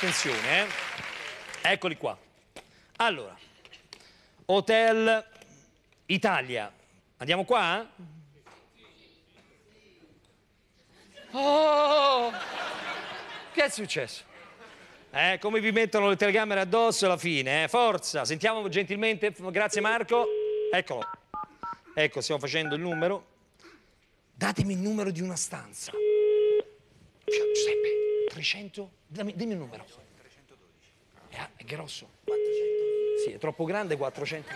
attenzione, eh. Eccoli qua. Allora, Hotel Italia. Andiamo qua? Oh! Che è successo? Eh, come vi mettono le telecamere addosso alla fine, eh? Forza, sentiamo gentilmente, grazie Marco. Eccolo. Ecco, stiamo facendo il numero. Datemi il numero di una stanza. Giuseppe, 300? Dammi, dimmi il numero. È, è grosso. 400. Sì, è troppo grande 400.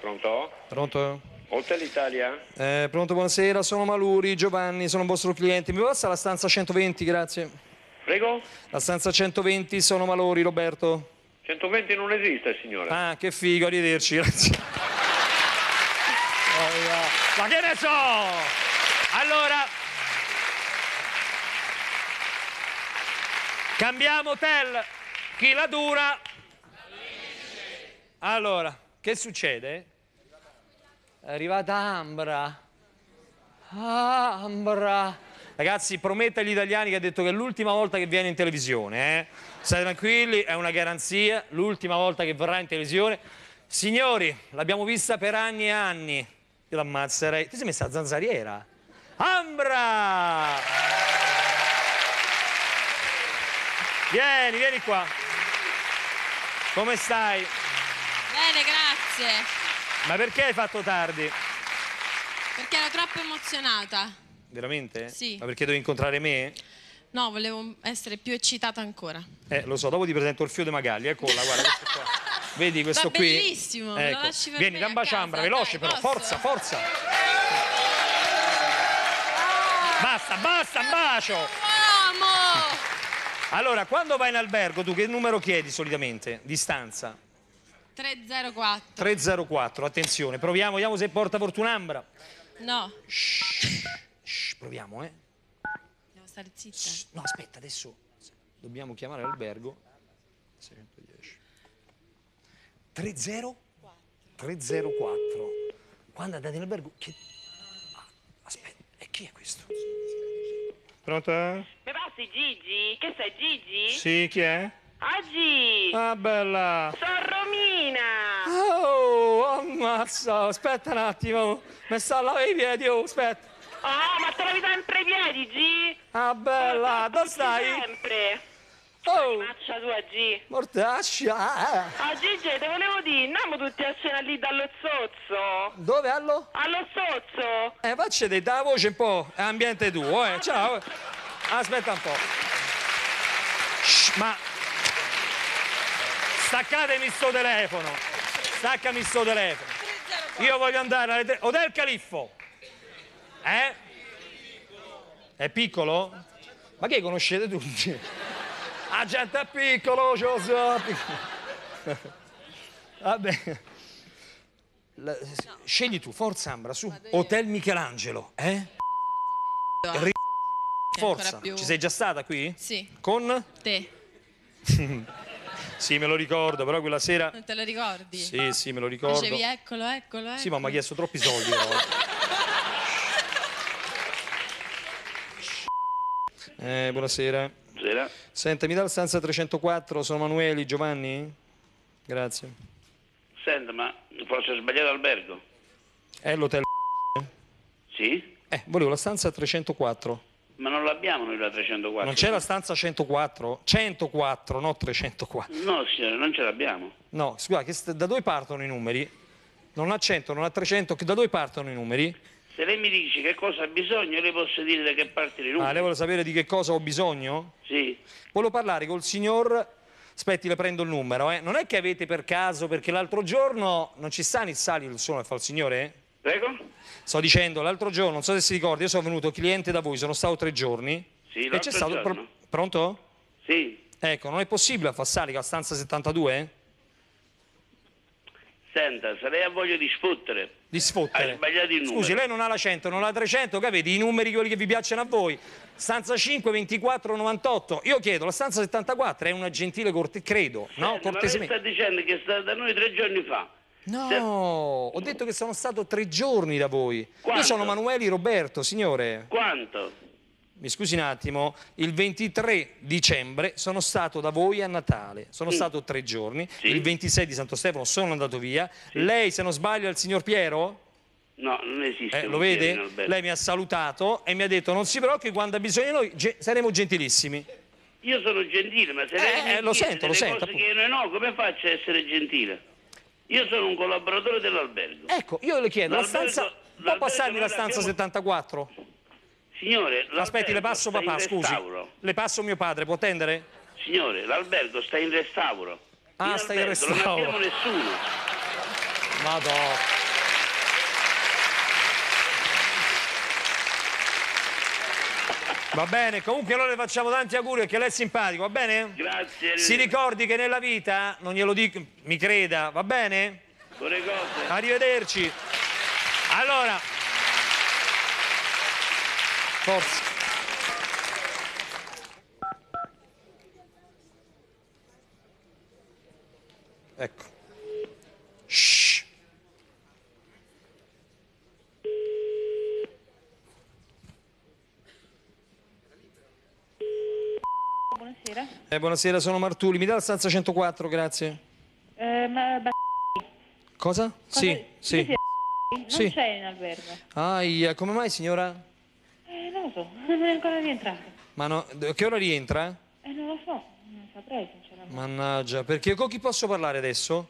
Pronto? Pronto? Hotel Italia? Eh, pronto, buonasera, sono Maluri, Giovanni, sono un vostro cliente. Mi passa la stanza 120, grazie. Prego? La stanza 120, sono Malori, Roberto. 120 non esiste, signore. Ah, che figo, arrivederci, grazie. Oh, yeah. Ma che ne so? Allora, cambiamo hotel. Chi la dura? Allora, che succede? È arrivata Ambra. Ambra. Ragazzi, promette agli italiani che ha detto che è l'ultima volta che viene in televisione, eh? State tranquilli, è una garanzia, l'ultima volta che verrà in televisione. Signori, l'abbiamo vista per anni e anni. Io l'ammazzerei. Ti sei messa la zanzariera? Ambra! Vieni, vieni qua. Come stai? Bene, grazie. Ma perché hai fatto tardi? Perché ero troppo emozionata. Veramente? Sì. Ma perché devi incontrare me? No, volevo essere più eccitata ancora. Eh, lo so, dopo ti presento il fio di Magalli, eccola, guarda, questo qua. Vedi questo Ma qui? bellissimo, me lo Ecco. lasci per Vieni, da un Ambra, dai, veloce però, posso? forza, forza. Basta, basta, un bacio. Allora, quando vai in albergo, tu che numero chiedi solitamente? Di stanza? 304. 304, attenzione, proviamo, vediamo se porta fortuna Ambra. No, Shh, proviamo, eh. devo stare zitta. Shh, No, aspetta, adesso dobbiamo chiamare l'albergo. 610. 30? 304. Quando andate in albergo, che... Ah, Aspetta, e chi è questo? Pronto? Passi Gigi? Che sei Gigi? Sì, chi è? Oggi! Ah, bella! Sono Romina! Oh, ammazza, aspetta un attimo, mi sta a lavare i piedi, oh, aspetta. Oh, ma te lavi sempre i piedi, G? Ah, bella, dove stai? Sempre! Oh, Maccia tua, G! mortaccia. Ah, Gigi, te volevo dire, andiamo tutti a cena lì dallo Zozzo! Dove, allo? Allo Zozzo! Eh, facci dei la voce un po', è ambiente tuo, eh. Ciao. Aspetta un po'. Shh, ma staccatemi sto telefono. Staccami sto telefono. Io voglio andare alle tre... Hotel Califfo. Eh? È piccolo? Ma che conoscete tutti? Ah, gente è piccolo, ce lo so. Vabbè. La- Scegli tu, forza Ambra, su. Hotel Michelangelo, eh? Ancora Forza. più- Ci sei già stata qui? Sì, Con? te. Sì, me lo ricordo, però quella sera... Non te lo ricordi? Sì, sì, me lo ricordo. Dicevi eccolo, eccolo, eccolo. Sì, ma mi ha chiesto troppi soldi. Eh, buonasera. Sera? Senta, mi dà la stanza 304, sono Manueli, Giovanni? Grazie. Senta, ma forse ho sbagliato albergo? È l'hotel... Sì? Eh, volevo la stanza 304. Ma non l'abbiamo noi la 304? Non c'è la stanza 104? 104, no 304. No, signore, non ce l'abbiamo. No, scusa, da dove partono i numeri? Non ha 100, non ha 300, che da dove partono i numeri? Se lei mi dice che cosa ha bisogno, io le posso dire da che parte di numeri. Ah, lei vuole sapere di che cosa ho bisogno? Sì. Volevo parlare col signor... Aspetti, le prendo il numero, eh. Non è che avete per caso, perché l'altro giorno non ci sta Nizzali il suono che fa il signore? Prego? Sto dicendo, l'altro giorno, non so se si ricorda, io sono venuto cliente da voi, sono stato tre giorni. Sì, e c'è stato... pro- Pronto? Sì. Ecco, non è possibile a Fassali, la stanza 72? Senta, se lei ha voglia di sfottere, Di sfottere. Hai sbagliato il numero. Scusi, lei non ha la 100, non ha la 300, capite? I numeri quelli che vi piacciono a voi. Stanza 5, 24, 98. Io chiedo, la stanza 74 è una gentile corte... credo, no? Senta, ma lei Cortesemente. sta dicendo che è stata da noi tre giorni fa. No, Se- ho detto che sono stato tre giorni da voi. Io Quanto? sono Manueli Roberto, signore. Quanto? mi scusi un attimo, il 23 dicembre sono stato da voi a Natale, sono stato tre giorni, Sì. il 26 di Santo Stefano sono andato via, lei se non sbaglio è il signor Piero? No, non esiste. Eh, lo vede? Lei mi ha salutato e mi ha detto non si preoccupi, quando ha bisogno di noi ge- saremo gentilissimi. Io sono gentile, ma se Eh, lei eh, lo sento, lo sento, che io non ho, come faccio a essere gentile? Io sono un collaboratore dell'albergo. Ecco, io le chiedo, la stanza... Può passarmi la stanza l'abbiamo- 74? Signore, Aspetti, le passo papà, scusi. Le passo mio padre, può attendere? Signore, l'albergo sta in restauro. Ah, sta in restauro. Non abbiamo nessuno. Madonna. Va bene, comunque allora le facciamo tanti auguri perché lei è simpatico, va bene? Grazie. Si ricordi che nella vita, non glielo dico, mi creda, va bene? Buone cose. Arrivederci. Allora, forza. Ecco. Buonasera. Eh, buonasera, sono Martuli. Mi dà la stanza 104, grazie. Eh, ma Cosa? Sì, cosa- sì. chi Non Sì. c'è in albergo. Aia, come mai signora? Eh, non lo so, non è ancora rientrato. Ma no, che ora rientra? Eh, non lo so, non saprei sinceramente. Mannaggia, perché con chi posso parlare adesso?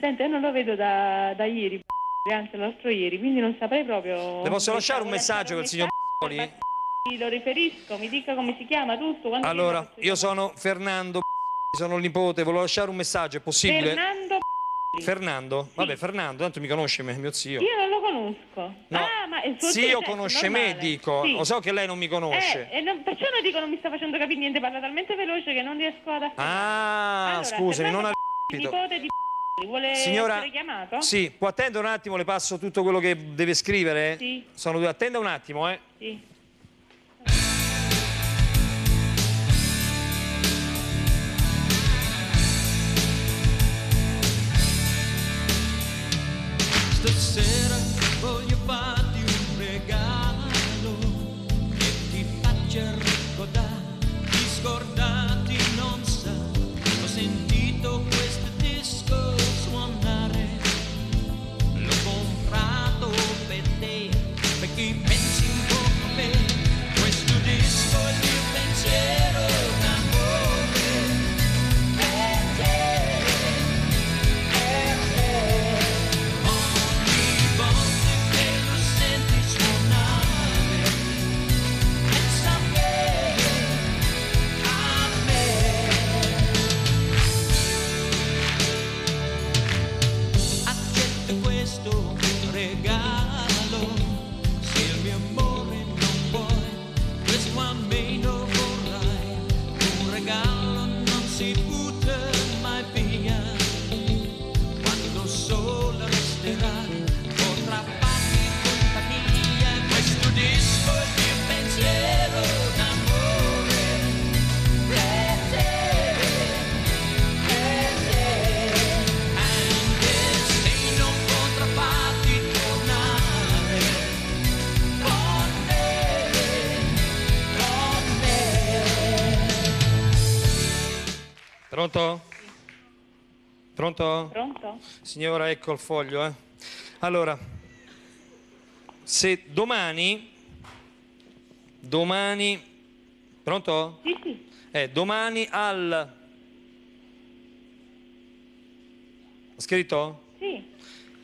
Senta, io non lo vedo da, da ieri, anzi l'altro ieri, quindi non saprei proprio... Le posso lasciare un messaggio il signor messaggio? Lo riferisco, mi dica come si chiama tutto. Allora, io sono Fernando, sono il nipote, volevo lasciare un messaggio, è possibile? Fernando Fernando? Vabbè, Fernando, tanto mi conosce me, mio zio. Io non lo conosco. No, Ah, ma il suo zio conosce me, normale. dico. Sì. Lo so che lei non mi conosce. Eh, e non- perciò non dico non mi sta facendo capire niente, parla talmente veloce che non riesco ad affermare. Ah, Allora, scusami, non avevo capito. nipote di vuole Signora, chiamato? sì, può attendere un attimo, le passo tutto quello che deve scrivere? Sì. Sono due, attenda un attimo, eh. Sì. Stasera voglio farti un regalo che ti faccia Pronto? Pronto? Pronto? Signora, ecco il foglio, eh. Allora, se domani, domani, pronto? Sì, sì. Eh, domani al... Scritto? Sì.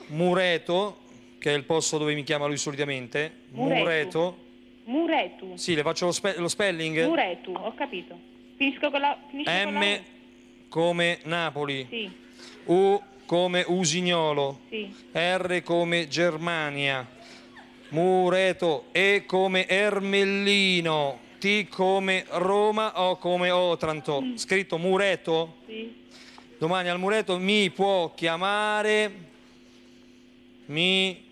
Mureto, che è il posto dove mi chiama lui solitamente. Mureto. Mureto. Muretu. Sì, le faccio lo, spe- lo spelling? Muretu, ho capito. Finisco con la finisce con la M. come Napoli. Sì, U come Usignolo. sì. R come Germania, Mureto, E come Ermellino, T come Roma, O come Otranto. Scritto Mureto. Sì. Domani al Mureto mi può chiamare, mi,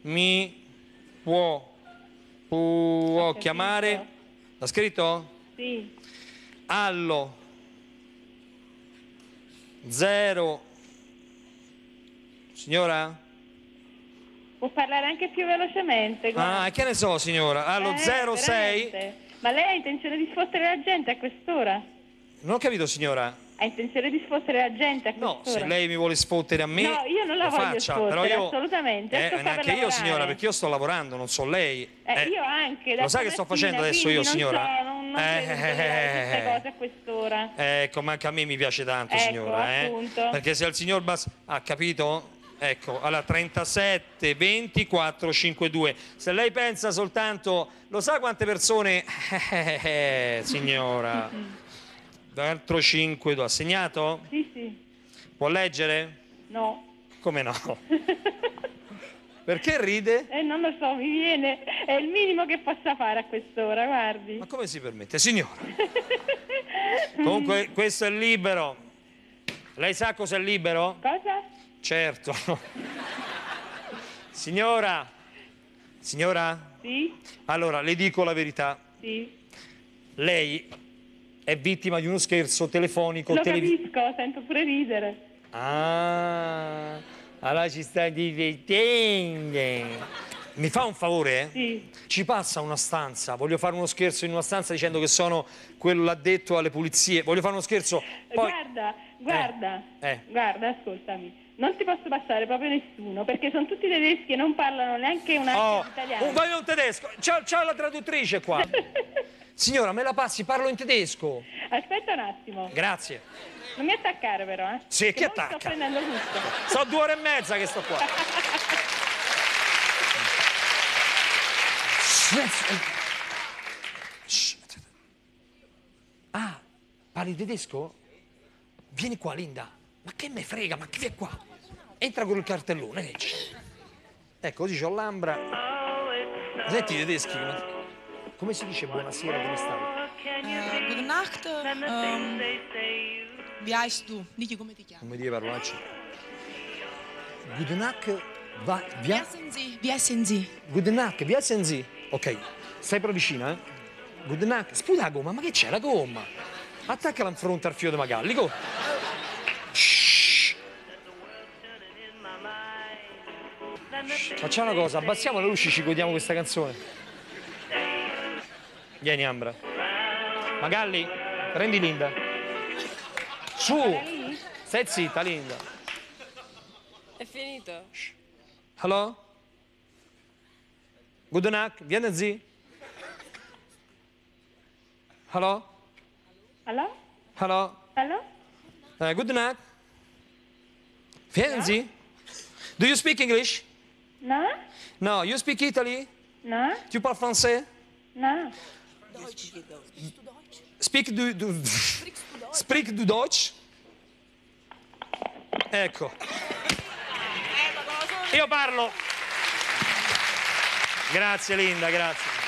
mi può, può chiamare, l'ha scritto? Sì. Allo 0 Signora? Può parlare anche più velocemente. guarda. Ah, che ne so, signora? Allo Eh, 06... veramente. Ma lei ha intenzione di sfottere la gente a quest'ora? Non ho capito, signora. Ha intenzione di sfottere la gente a No, quest'ora? se lei mi vuole sfottere a me, No, io non la lo voglio faccia, sfottere, però io, assolutamente, io Eh, neanche io, signora, perché io sto lavorando, non so lei. Eh, io anche. Lo sai che sto facendo adesso io, signora? So, non, Eh, credo eh, eh, queste eh. cose a quest'ora. Ecco, ma anche a me mi piace tanto, Ecco, signora. eh. Perché se il signor Bas... Ha capito? Ecco, alla 37 24 52. Se lei pensa soltanto... Lo sa quante persone... Eh, signora. Altro 5... Ha segnato? Sì, sì. Può leggere? No. Come no? Perché ride? Eh, non lo so, mi viene. È il minimo che possa fare a quest'ora, guardi. Ma come si permette? Signora. Comunque questo è libero. Lei sa cos'è libero? Cosa? Certo. Signora. Signora? Sì? Allora, le dico la verità. Sì. Lei è vittima di uno scherzo telefonico Lo capisco, sento pure ridere. Ah, allora ci sta divertendo. Mi fa un favore? Sì. Ci passa una stanza, voglio fare uno scherzo in una stanza dicendo che sono quello l'addetto alle pulizie, voglio fare uno scherzo. Poi... Guarda, guarda, eh. guarda, ascoltami. Non ti posso passare proprio nessuno, perché sono tutti tedeschi e non parlano neanche un Oh, italiano. un, un tedesco, c'ho la traduttrice qua. Signora, me la passi, parlo in tedesco. Aspetta un attimo. Grazie. Non mi attaccare però, eh. Sì, chi Che mi attacca? Sto prendendo tutto. Sono due ore e mezza che sto qua. Ah, parli tedesco? Vieni qua, Linda. Ma che me frega, ma chi è qua? Entra con il cartellone, leggi. Ecco, così c'ho l'ambra. Senti i tedeschi come, si dice buonasera, come stai? Eh, good night. ehm, wie heißt du? Dici come ti chiami? Come dire parolacce? Guten Nacht, va, via? Sie? Guten Nacht, via Senzi. Ok, stai però vicina, eh? Guten Nacht, sputa la gomma, ma che c'è la gomma? Attaccala in fronte al fio di Magalli, go. Shhh. Facciamo una cosa, abbassiamo le luci, ci godiamo questa canzone. Vieni Ambra. Magalli, prendi Linda. Su, stai zitta Linda. È finito? Hello? Guten Nacht, vieni zi. Hello? Allora? Hello? Allora? Uh, good night. Vieni zi. Do you speak English? No? No, you speak Italy? No? Tu parles français? No? Speak du, du, Speak du Deutsch? Ecco. Io parlo. Grazie Linda, grazie.